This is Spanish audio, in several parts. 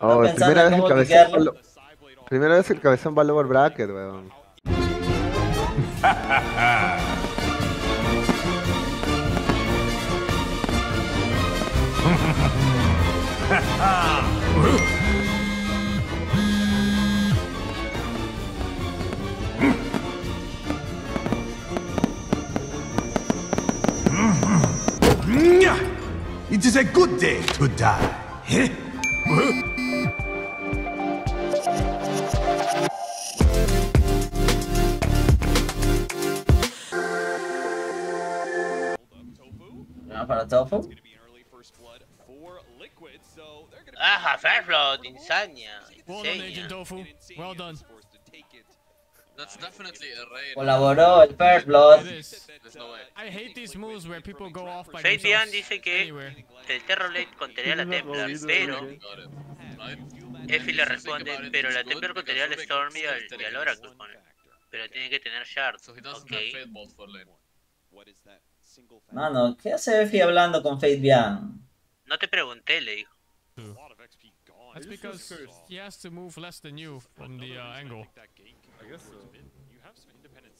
Oh, primera vez el cabezón. va lo- Primera vez el cabezón va lower bracket, weón. It is a good day to die. Eh? Vamos para Tofu. Ajá, Fairflow, Insania. Well done, Agent Tofu. Well done. That's definitely a raid. Colaboró el First Blood. It is. There's no way. I hate these moves where people go off by Fate Dian themselves dice que anywhere. el Terrorblade contaría la Templar, pero? Effie le responde, pero la Templar contaría al Storm y al, y al Oracle, pone. Pero tiene que tener Shard, ok. Mano, ¿qué hace Effie hablando con Fate Bian? No te pregunté, le dijo. That's because he has to move less than you from the uh, angle.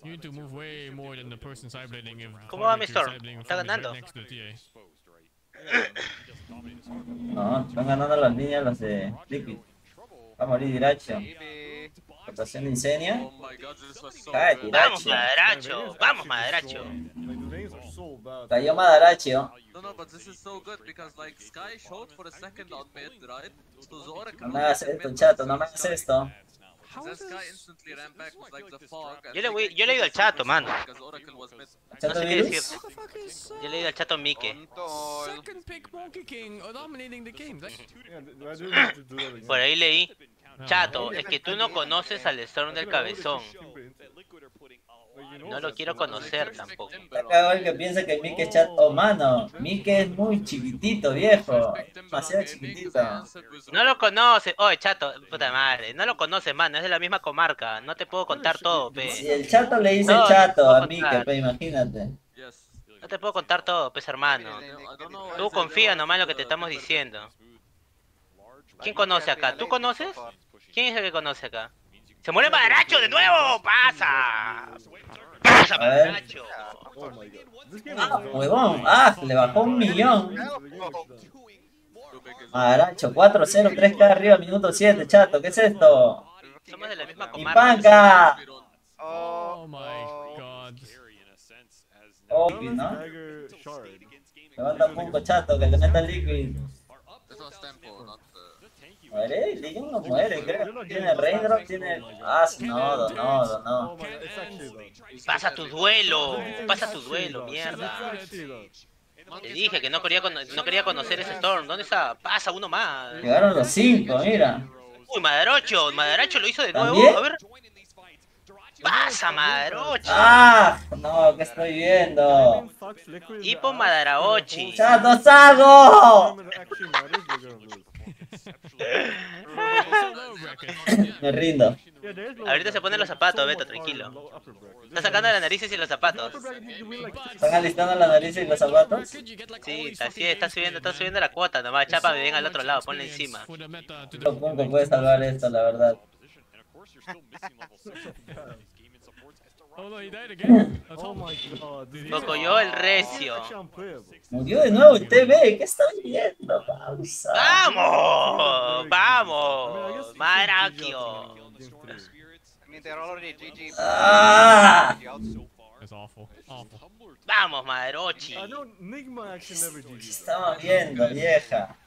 You need to move way more than the person sideblading if ¿Cómo va, mi Storm? ¿Está ganando? No, están ganando las líneas los de Liquid. Va a morir Diracho. Rotación de Insenia. Oh Cae. Vamos. Madracho, vamos, Madracho. Cayó Madaracho. No, no, but this is so good because like Sky showed for a second on mid, right? To the Oracle. No me hagas esto, chato, no me hagas esto. Then Sky instantly ran back with like the fog. and Yo le, voy, yo le he ido al chato, mano. Because Oracle was mid. No ¿Chato sé qué. Motherfuckers, Yo le he ido al chato Mike. second pick Monkey King dominating the game. Like, Por ahí leí. Chato, es que tú no conoces al Storm del Cabezón. No lo quiero conocer tampoco. Cagado el que piensa que Mike es chato. Mano, Mike es muy chiquitito, viejo. Demasiado chiquitito. No lo conoces. Oye, chato, puta madre. No lo conoces, mano. Es de la misma comarca. No te puedo contar todo, Si pe. el chato le dice No, chato no a contar. pe, imagínate. Yes. No te puedo contar todo, pues, hermano. Tú confía nomás en lo que te estamos diciendo. ¿Quién conoce acá? ¿Tú conoces? ¿Quién es el que conoce acá? ¡Se muere Madaracho de nuevo! ¡Pasa! ¡Pasa, A ver. Ah, huevón. Ah, le bajó un millón. Maracho, 4-0, 3K arriba, minuto 7, chato. ¿Qué es esto? Somos de la misma ¡Mi comarca. panca! oh my god. Opi, ¿no? Levanta punto, chato, que te meta el liquid. This was tempo, not uh, Muere, Legion no muere, creo. Tiene Raindrop, tiene. Ah, no, no, no. Pasa tu duelo. Pasa tu duelo, mierda. Te dije que no quería, no quería conocer ese Storm. ¿Dónde está? Pasa uno más. Llegaron los 5, mira. Uy, Madaracho. Madaracho lo hizo de nuevo. ¿También? A ver. Pasa, Madaracho. ¡Ah! No, ¿qué estoy viendo? Hipo Madaraochi. ¡Chato, salgo! Me rindo. Ahorita se ponen los zapatos, Beto, tranquilo. Está sacando las narices y los zapatos. ¿Están alistando la nariz y los zapatos? Sí, así está subiendo, está subiendo la cuota nomás. Chapa, ven al otro lado, ponle encima. punto puede salvar esto, la verdad. Oh no, he died again. El recio. Murió de nuevo el TV, ¿qué estoy viendo? Pausa. ¡Vamos! ¡Vamos! Marakio. ¡Ah! Awful. Awful. ¡Vamos, Madarochi! ¿Qué estamos viendo, vieja?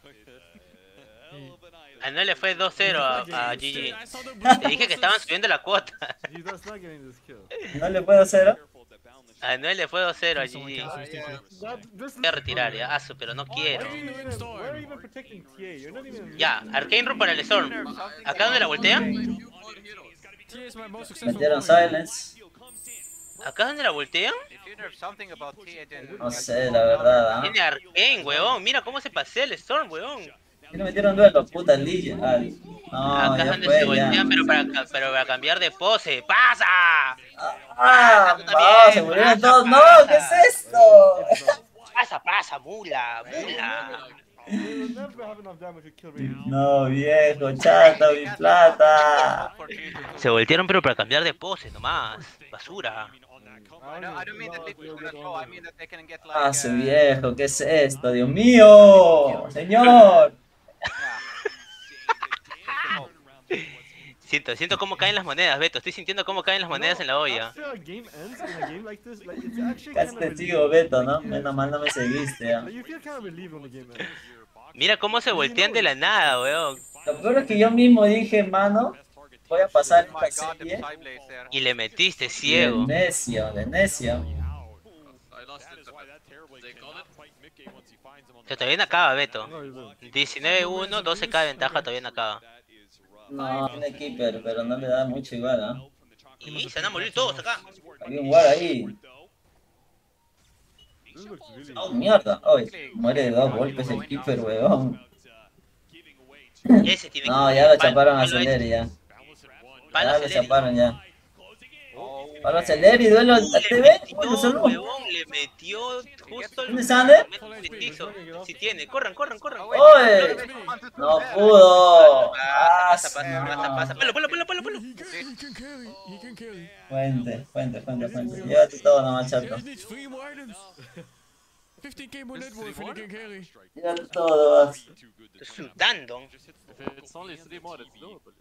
A no le fue 2-0 a, a GG. Te dije que estaban subiendo la cuota. ¿No le puedo hacer? A no le fue 2-0 a GG. Voy a retirar ya, Asu, pero no quiero. Ya, Arcane Room para el Storm. ¿Acá donde la voltean? Metieron silence. ¿Acá donde la voltean? No sé, la verdad, ¿ah? Tiene Arcane, weón. Mira cómo se pasea el Storm, weón. ¿Qué le metieron duelo? Puta Legion. Ah, no, Acá ya donde se fue, ya. voltean, pero para, pero para cambiar de pose. ¡Pasa! ¡Ah! tú No, también, se murieron pasa, todos. ¡No! pasa. ¿Qué es esto? Pasa, pasa, mula, mula. You'll never have enough damage to kill Radiant. No, viejo, chato, mi plata. Se voltearon pero para cambiar de pose nomás. Basura. I No, I don't mean that they you'll can get control. I on mean that they can get like. Ah, su viejo, ¿qué es esto? Dios mío, señor. Siento, siento cómo caen las monedas, Beto. Estoy sintiendo cómo caen las monedas en la olla. Casi te sigo, Beto, ¿no? Menos mal no me seguiste. ends. Mira cómo se voltean de la nada, weón. Lo peor es que yo mismo dije, mano, voy a pasar esta serie. Y le metiste De ciego. necio, de necio. Got it. Que todavía no acaba, Beto. No, you don't. 19-1, 12k de ventaja, todavía no acaba. No, tiene keeper, pero no le da mucho igual, ¿ah? Y se van a morir todos acá. Hay un war ahí. Oh, mierda. Oye, muere de dos golpes el keeper, weón. No, ya lo chaparon a Celeri ya. Ya lo chaparon ya. Oh, Palo Celeri, duelo al le TV. le metió justo el. Si tiene, corran, corran, corran. two, two, no pudo. Ah, Pasa, pasa, pasa, no. pasa. Can carry. He can carry. Fuente, fuente, fuente, fuente. Llévate todo nomás, chato. He needs three more items. 15k more net worth and he can carry. Llévate todo. Estoy sudando. If it's only three more, it's doable.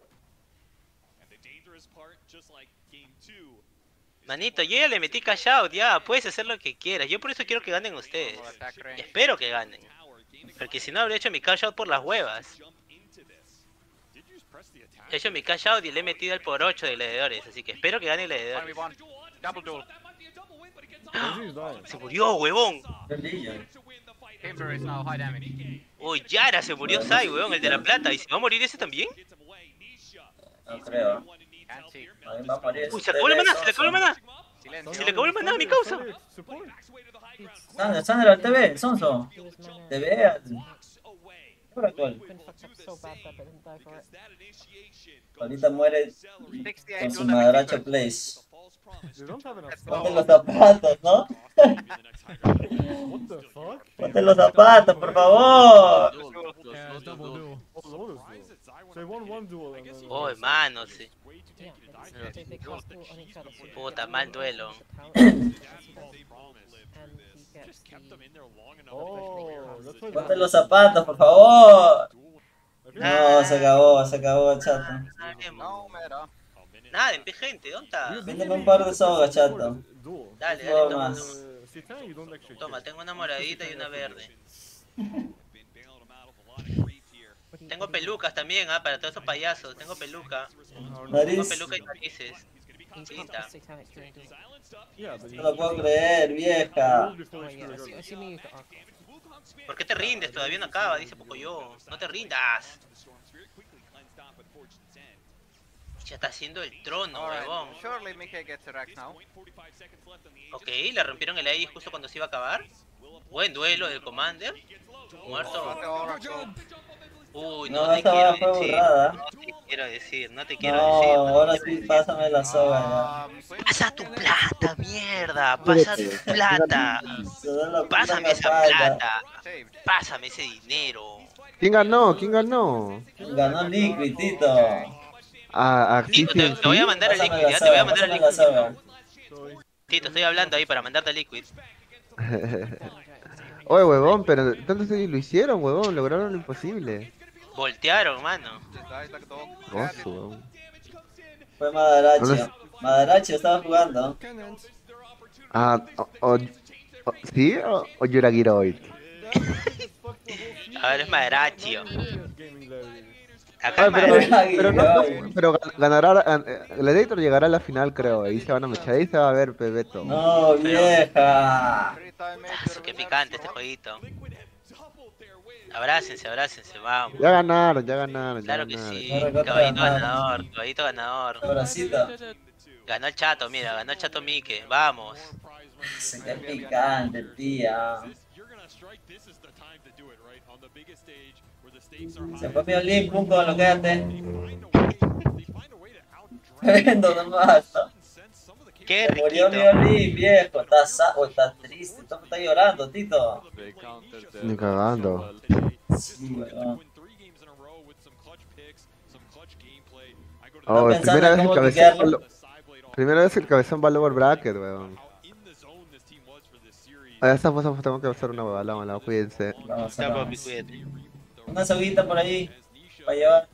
Manito, yo ya le metí cash out, ya, puedes hacer lo que quieras. Yo por eso quiero que ganen ustedes. Y espero que ganen. Porque si no, habría hecho mi cash out por las huevas. He hecho mi cash out y le he metido el por 8 de gladiadores. Así que espero que gane gladiadores. 1v1. Double duel. He's dying. Se murió, huevón. Uy, Yara, se murió Sai, huevón, el de la plata. ¿Y se va a morir ese también? No creo. Va a morir. Uy, se acabó la maná, se le acabó la maná. Se le acabó el maná a mi causa. Sandra, Sandra, al TV, Sonso. TV, al- por actual. Ahorita muere 68 con su Timber. place. Ponte los zapatos, ¿no? Ponte los zapatos, por favor. Puta, mal duelo. Oh, Ponte los zapatos, por favor. No, se acabó, se acabó, chato. Nada, empe gente, ¿dónde está? Véndeme un par de sogas, chato. Dale, dale, toma. Uh, Toma, tengo una moradita y una verde. Tengo pelucas también, ah, para todos esos payasos. Tengo peluca. Tengo peluca y narices. No lo puedo creer, vieja. it up. ¿Por qué te rindes? Todavía no acaba, dice poco yo. No te rindas. Ya está haciendo el trono, huevón. Ok, le rompieron el AI justo cuando se iba a acabar. Buen duelo del Commander. Muerto. Uy, no, No, te esta quiero fue decir. burrada. No te quiero decir, no te quiero No, decir. ahora sí, pásame la soga Um, Queen- Pasa tu plata, mierda. Pasa tu plata. Pásame esa plata. Pásame ese dinero. ¿Quién ganó? ¿Quién ganó? Ganó Liquid, Tito. Ah, ah, te, voy a mandar el Pásame liquid, la ya te voy a soga, mandar la liquid. soga. Tito, estoy hablando ahí para mandarte el liquid. Oye, huevón, pero tanto se lo hicieron, huevón, lograron lo imposible. Voltearon, mano. Huevón. Fue Madarachi. Madarachi estaba jugando. Ah, o, o- o- ¿sí? O, o Yuragiroid. Ahora es gladiators. Acá es Ah, pero, pero, no, no, pero gan- ganará, gan- eh, Gladiator llegará a la final, creo. Ahí se van a mechar, ahí se va a ver Pebeto. No, vieja. Ah, qué picante este jueguito. Abrácense, abrácense, vamos. Ya ganaron, ya ganaron, ya Claro que ganaron. sí, Claro que caballito otra, ganador, caballito ganador. Abracito. Ganó el chato, mira, ganó el chato Mike, vamos. Qué picante, tía. Se fue mi Olin, punto, lo quédate. Vendo nomás. Qué Se murió mi riquito. Olin, viejo. Estás sa- oh, estás triste. Tú estás llorando, Tito. Ni cagando. Sí. Oh, primera vez el cabezón lo- Primera vez el cabezón va lower bracket, weón. Ah, ya estamos, estamos, tengo que hacer una babala, mala, cuídense. Vamos. Una soguita por ahí para llevar.